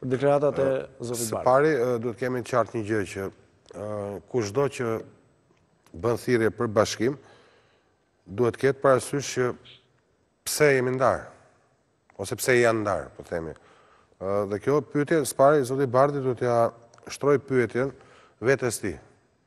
Për deklaratat e zotit Bardhi. Së pari, duhet të kemi të qartë një gjë që kushdo që bën thirrje për bashkim, duhet të ketë parasysh që pse jemi ndarë, ose pse janë ndarë, po themi. Dhe kjo pyetje, së pari, zoti Bardhi duhet t'ia shtrojë pyetjen vetes së tij.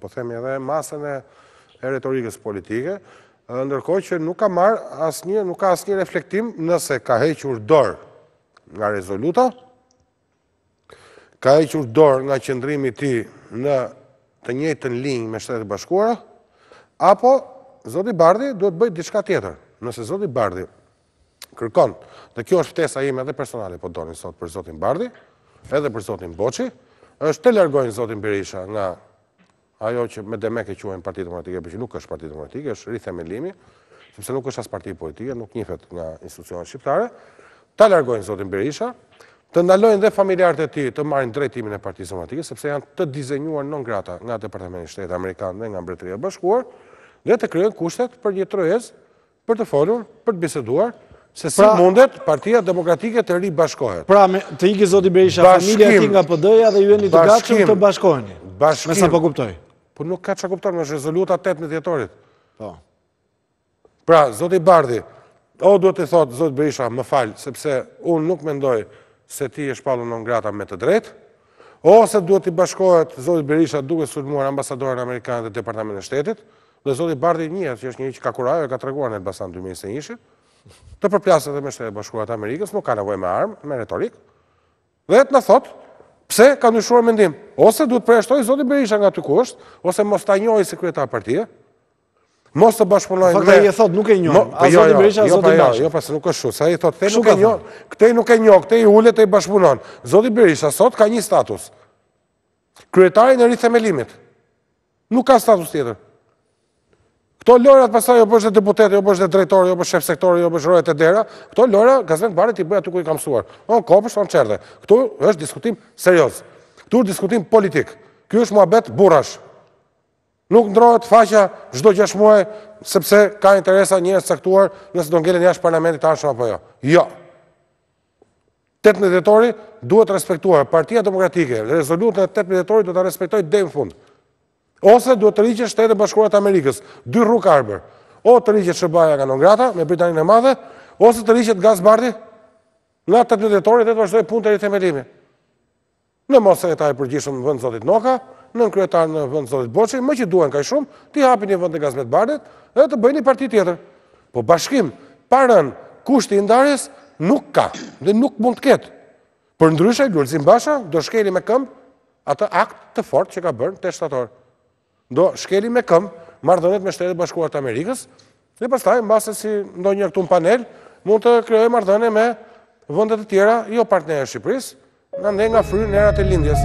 po themi edhe masën e retorikës politike, ndërkohë që nuk ka marrë asnjë, nuk ka asnjë reflektim nëse ka hequr dorë nga rezoluta, ka hequr dorë nga qëndrimi i tij në të njëjtën linjë me Shtetet e Bashkuara, apo Zoti Bardhi duhet të bëjë diçka tjetër. Nëse Zoti Bardhi kërkon, dhe kjo është ftesa ime edhe personale po doni sot për zotin Bardhi, edhe për zotin Boçi, është të largojnë zotin Berisha nga ajo që medemek e quajnë Parti Demokratike, por që nuk është Parti Demokratike, është rithemelimi, sepse nuk është as parti politike, nuk njihet nga institucionet shqiptare, ta largojnë zotin Berisha, të ndalojnë dhe familjarët e tij të marrin drejtimin e Partisë Demokratike, sepse janë të dizenjuar non grata nga Departamenti i Shtetit Amerikan dhe nga Mbretëria e Bashkuar, dhe të krijojnë kushtet për një tryezë Për të folur, për të biseduar, se si pra- mundet partia demokratike të ribashkohet. Pra, të ikë zoti Berisha, familja e tij nga PD-ja dhe ju jeni të gatshëm të bashkoheni. Bashkim. Me sa po kuptoj. Po nuk ka ça kupton më, është rezoluta e 18 dhjetorit. Po. Pra, zoti Bardhi, o duhet t'i thotë zotit Berisha, më fal, sepse unë nuk mendoj se ti je shpallu non grata me të drejtë, ose duhet t'i bashkohet zotit Berisha duke sulmuar ambasadoren amerikane dhe Departamentin e Shtetit, Dhe zoti Bardhi njihet që është njeri që ka kurajë, e ka treguar në Elbasan 2021-shi, të përplaset edhe me Shtetet e Bashkuara të Amerikës, nuk ka nevojë me armë, me retorikë, dhe të na thotë, pse ka ndryshuar mendim, ose duhet ta përjashtojë zotin Berisha nga aty ku është, ose mos ta njohë si kryetar partie, mos të bashkëpunojë me... Fakt ai e thotë, nuk e njoh, a jo, zoti jo, Berisha, a jo, zoti jo, Berisha. Jo, pas nuk është shu, sa i thotë, këtej nuk e njoh, këtej nuk e njoh, këtej ulet, këtej bashkëpunon. Zoti Berisha, sot ka një status, kryetarin e rithemelimit, Nuk ka status tjetër. Këto lojrat pastaj jo po është dhe deputet, jo po është dhe drejtor, jo po është shef sektori, jo po është roja te dera, këto lojra Gazment Bardhi t'i bëjë aty ku i ka mësuar. O në kopsht, o në çerdhe. Këtu është diskutim serioz. Këtu është diskutim politik. Ky është muhabet burrash. Nuk ndrohet faqja çdo 6 muaj sepse ka interesa njerëz të caktuar nëse do ngelen jashtë parlamentit të ardhshëm apo jo. Jo. 18 dhjetori duhet respektuar. Partia Demokratike, rezolutën e 18 dhjetori duhet ta respektojë deri në fund. Ose duhet të tërhiqen Shtetet e Bashkuara të Amerikës. Dy rrugë ka Arbër. O tërhiqet SHBA-ja nga non grata, me Britaninë e Madhe, ose tërhiqet Gaz Bardhi nga 18 dhjetori dhe të vazhdojë punë te rithemelimi. Në mos sekretar i përgjithshëm në vend zotit Noka, nënkryetar në vend zotit Boçi, meqë duhen kaq shumë, t'i hapin një vend dhe Gazment Bardhit dhe të bëjnë një parti tjetër. Po bashkim pa rënë kushti i ndarjes nuk ka dhe nuk mund të ketë. Përndryshe Lulzim Basha do shkelë me këmbë atë akt të fortë që ka bërë në 8 shtator. Do shkelë me këmbë marrëdhëniet me Shtetet e Bashkuara të Amerikës dhe pastaj mbase si ndonjëri këtu në panel mund të krijojë marrëdhënie me vende të tjera jo partnerë të Shqipërisë, nga andej nga fryjnë erat e lindjes.